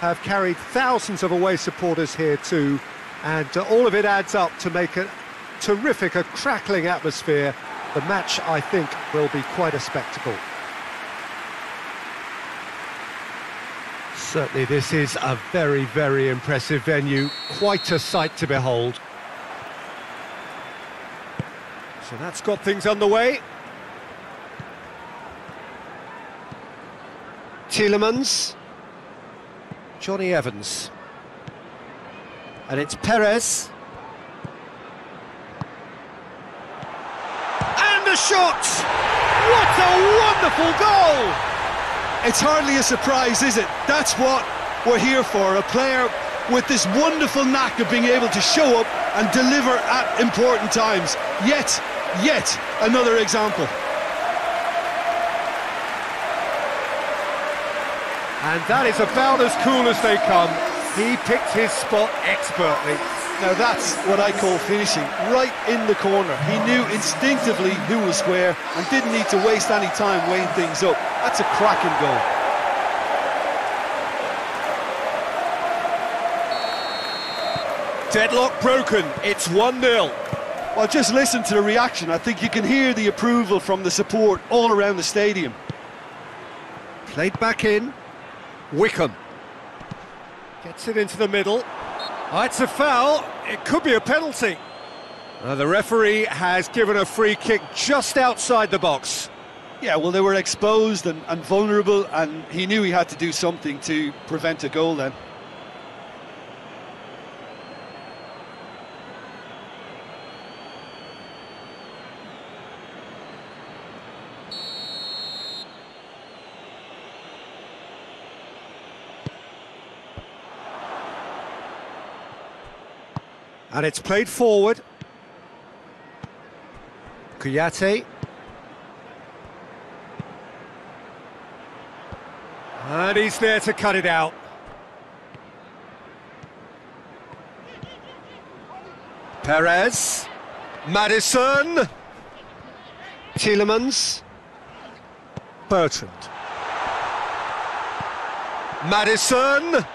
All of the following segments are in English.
have carried thousands of away supporters here too, and uh, all of it adds up to make a terrific, a crackling atmosphere. The match, I think, will be quite a spectacle. Certainly this is a very, very impressive venue, quite a sight to behold. So that's got things underway. Tielemans. Jonny Evans. And it's Perez. And the shot! What a wonderful goal! It's hardly a surprise, is it? That's what we're here for, a player with this wonderful knack of being able to show up and deliver at important times. Yet, yet another example. And that is about as cool as they come. He picked his spot expertly. Now that's what I call finishing, right in the corner. He knew instinctively who was where and didn't need to waste any time weighing things up. That's a cracking goal. Deadlock broken, it's 1-0. Well, just listen to the reaction. I think you can hear the approval from the support all around the stadium. Played back in. Wickham. Gets it into the middle. Oh, it's a foul. It could be a penalty. Uh, the referee has given a free kick just outside the box. Yeah, well, they were exposed and, and vulnerable, and he knew he had to do something to prevent a goal then. And it's played forward. Kouyaté. And he's there to cut it out. Perez. Maddison. Tielemans. Bertrand. Maddison.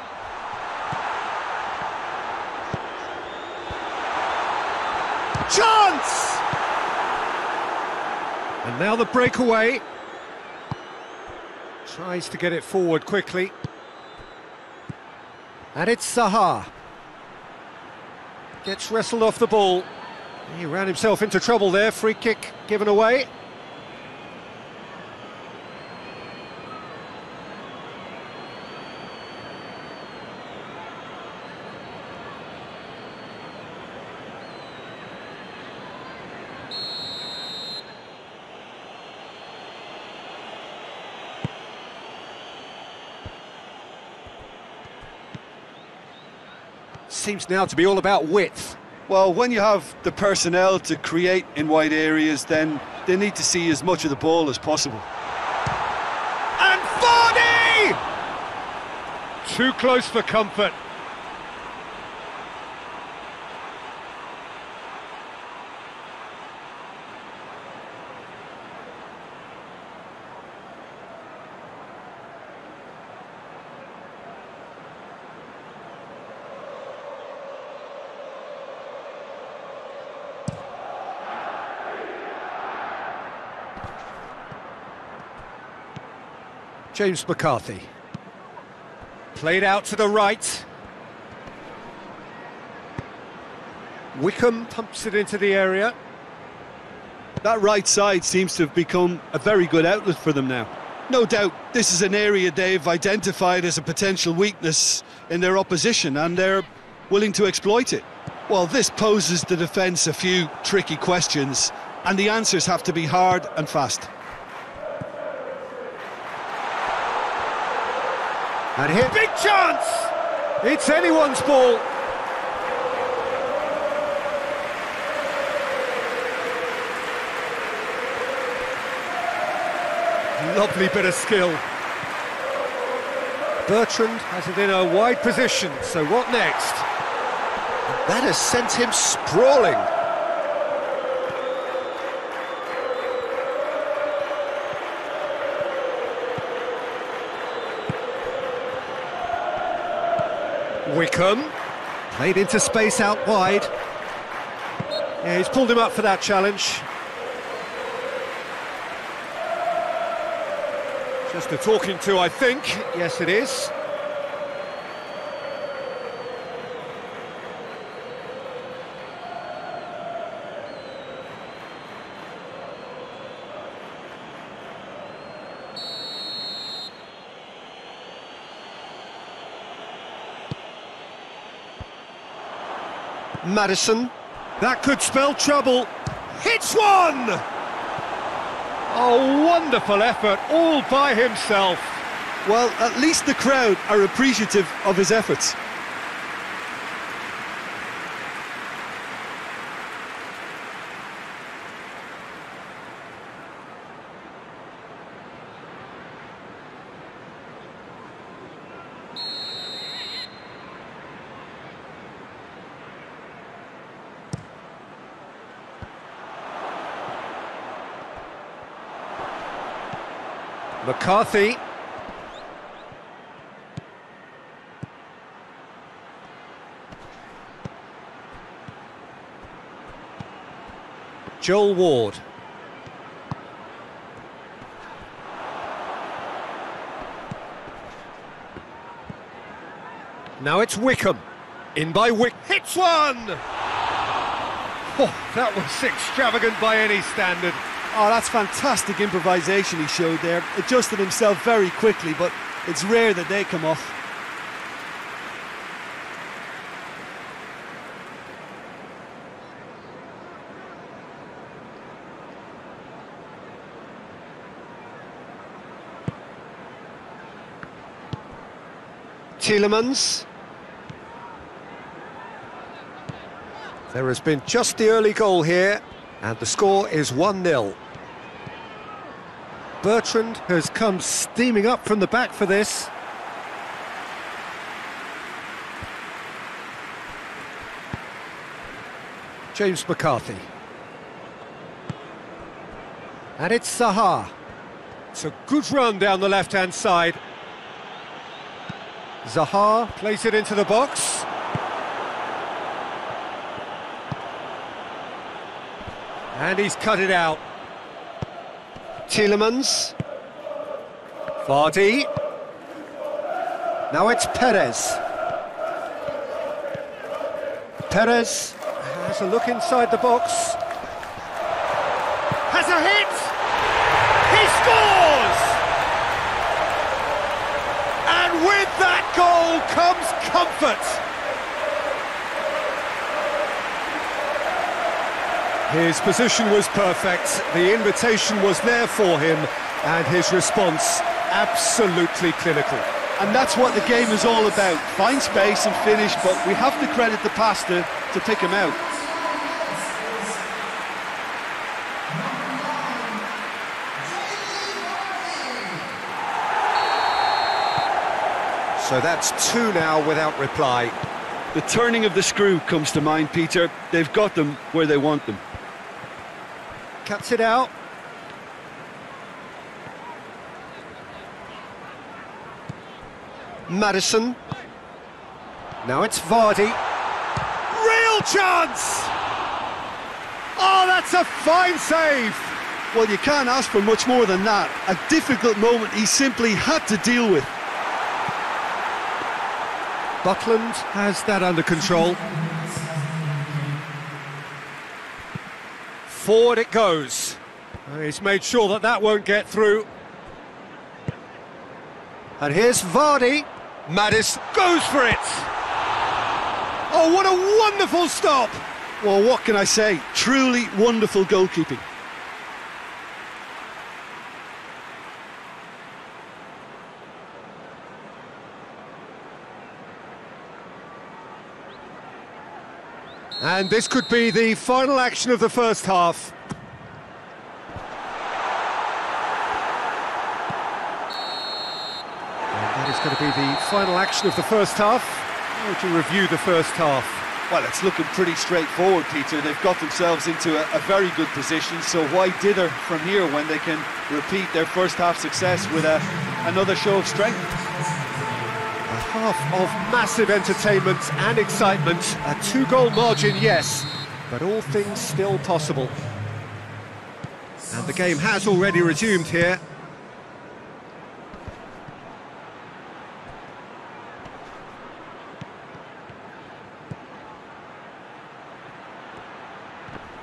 Chance! And now the breakaway. Tries to get it forward quickly. And it's Zaha. Gets wrestled off the ball. He ran himself into trouble there. Free kick given away. Seems now to be all about width. Well, when you have the personnel to create in wide areas, then they need to see as much of the ball as possible. And Vardy! Too close for comfort. James McCarthy. Played out to the right. Wickham pumps it into the area. That right side seems to have become a very good outlet for them now. No doubt this is an area they've identified as a potential weakness in their opposition and they're willing to exploit it. Well, this poses the defence a few tricky questions and the answers have to be hard and fast. And here, big chance! It's anyone's ball. Lovely bit of skill. Bertrand has it in a wide position, so what next? That has sent him sprawling. Wickham, played into space out wide. Yeah, he's pulled him up for that challenge. Just a talking to, I think. Yes, it is. Maddison. That could spell trouble. Hits one! A wonderful effort, all by himself. Well, at least the crowd are appreciative of his efforts. McCarthy. Joel Ward. Now it's Wickham. In by Wick. Hits one! Oh, that was extravagant by any standard. Oh, that's fantastic improvisation he showed there. Adjusted himself very quickly, but it's rare that they come off. Tielemans. There has been just the early goal here, and the score is 1-0. Bertrand has come steaming up from the back for this. James McCarthy. And it's Zaha. It's a good run down the left-hand side. Zaha plays it into the box. And he's cut it out. Tielemans. Vardy. Now it's Perez. Perez has a look inside the box. Has a hit! He scores! And with that goal comes comfort. His position was perfect, the invitation was there for him, and his response absolutely clinical. And that's what the game is all about. Find space and finish, but we have to credit the pastor to pick him out. So that's two now without reply. The turning of the screw comes to mind, Peter. They've got them where they want them. Cuts it out. Maddison. Now it's Vardy. Real chance! Oh, that's a fine save! Well, you can't ask for much more than that. A difficult moment he simply had to deal with. Butland has that under control. Forward it goes. Uh, He's made sure that that won't get through. And here's Vardy. Maddis goes for it. Oh, what a wonderful stop! Well, what can I say? Truly wonderful goalkeeping. And this could be the final action of the first half. And that is going to be the final action of the first half. How you review the first half? Well, it's looking pretty straightforward, Peter. They've got themselves into a, a, very good position, so why dither from here when they can repeat their first half success with a, another show of strength? Half of massive entertainment and excitement. A two-goal margin, yes, but all things still possible. And the game has already resumed here.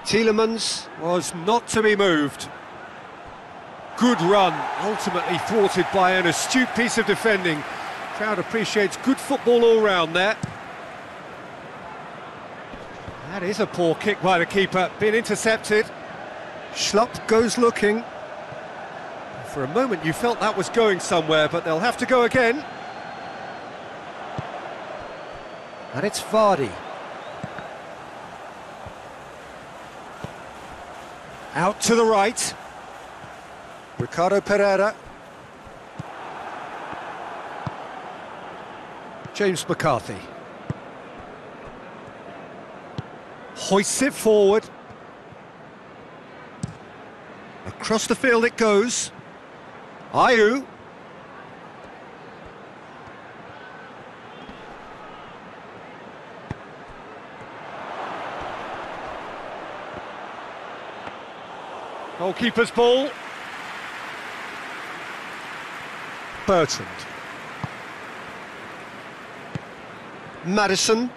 Tielemans was not to be moved. Good run, ultimately thwarted by an astute piece of defending. Crowd appreciates good football all round there. That is a poor kick by the keeper, been intercepted. Schlupp goes looking. For a moment you felt that was going somewhere, but they'll have to go again. And it's Vardy. Out to the right. Ricardo Pereira. James McCarthy. Hoists it forward. Across the field it goes. Ayew. Goalkeeper's ball. Bertrand. Maddison.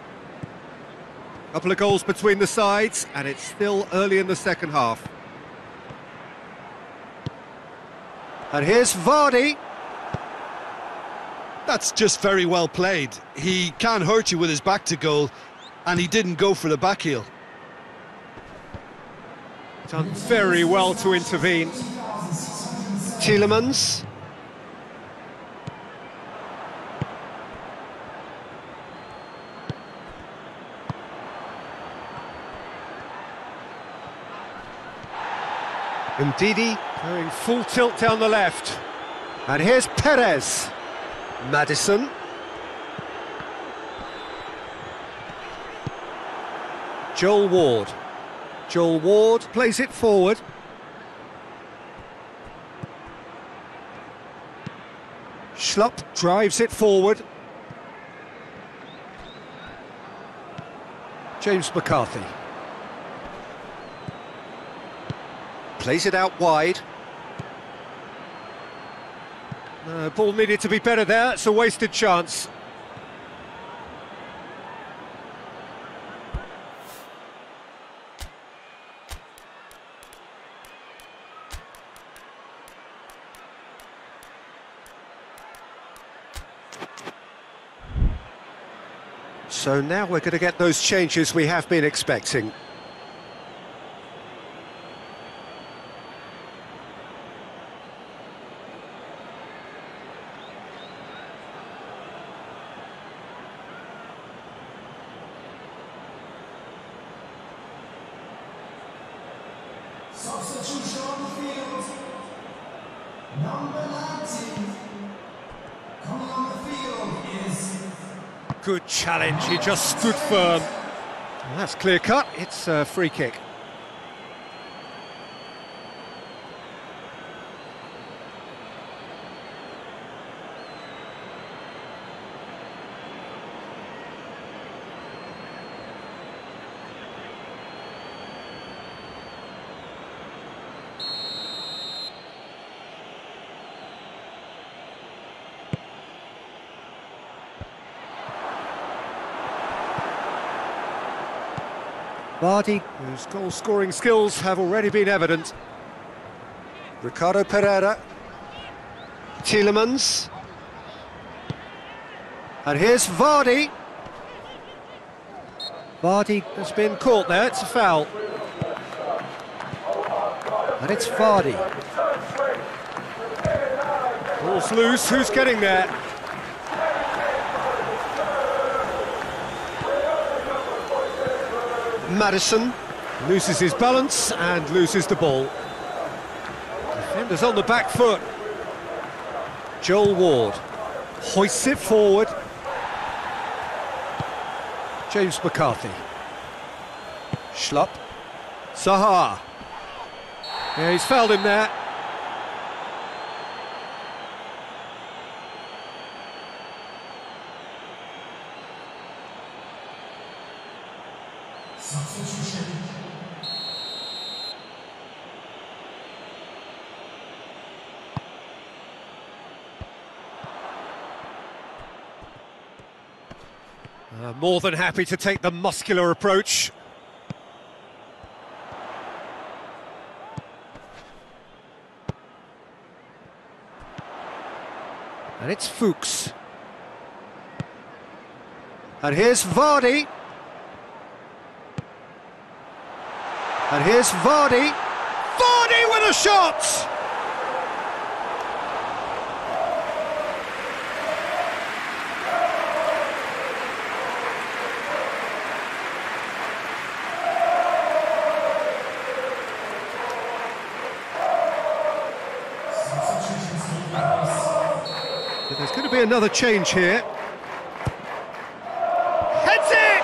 Couple of goals between the sides, and it's still early in the second half. And here's Vardy. That's just very well played. He can hurt you with his back to goal, and he didn't go for the back heel. Done very well to intervene. Tielemans. Ndidi going full tilt down the left. And here's Perez. Maddison. Joel Ward. Joel Ward plays it forward. Schlupp drives it forward. James McCarthy. Plays it out wide. Uh, ball needed to be better there, it's a wasted chance. So now we're going to get those changes we have been expecting. Substitution field. Number 19. Coming on the field is Good challenge, he just stood firm. That's clear cut, it's a free kick. Vardy, whose goal-scoring skills have already been evident. Ricardo Pereira. Tielemans. And here's Vardy. Vardy has been caught there, it's a foul. And it's Vardy. Ball's loose, who's getting there? Maddison loses his balance and loses the ball. Defenders on the back foot. Joel Ward hoists it forward. James McCarthy. Schlupp. Zaha. Yeah, he's fouled him there. Uh, more than happy to take the muscular approach. And it's Fuchs. And here's Vardy. And here's Vardy. Vardy with a shot! But there's going to be another change here. Heads it!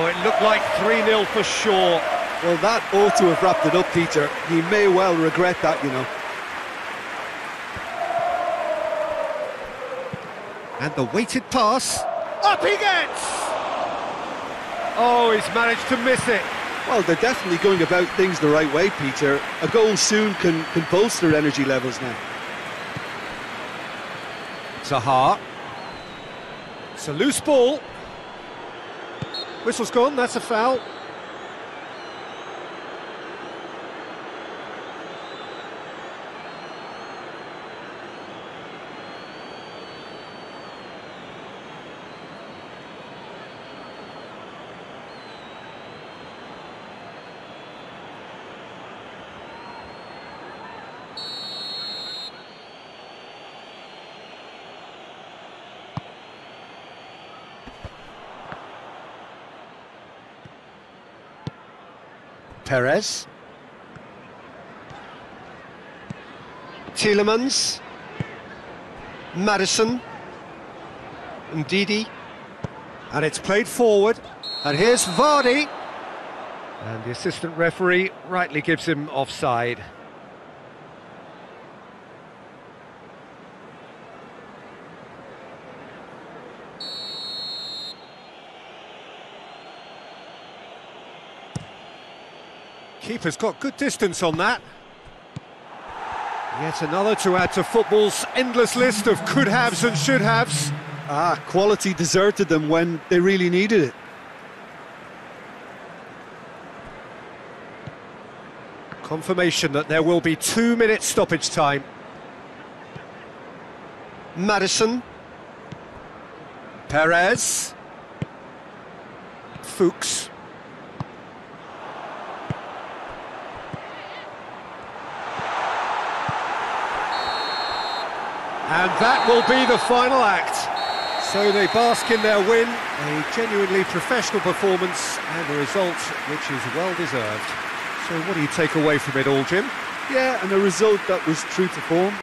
Oh, it looked like 3-0 for sure. Well, that ought to have wrapped it up, Peter. He may well regret that, you know. And the weighted pass. Up he gets! Oh, he's managed to miss it. Well, they're definitely going about things the right way, Peter. A goal soon can, can bolster energy levels now. Zaha. It's a loose ball. Whistle's gone, that's a foul. Perez. Tielemans. Maddison. Ndidi. And it's played forward. And here's Vardy. And the assistant referee rightly gives him offside. Keeper's got good distance on that. Yet another to add to football's endless list of could-haves and should-haves. Ah, quality deserted them when they really needed it. Confirmation that there will be two minutes stoppage time. Maddison. Perez. Fuchs. And that will be the final act. So they bask in their win, a genuinely professional performance and a result which is well deserved. So what do you take away from it all, Jim? Yeah, and a result that was true to form.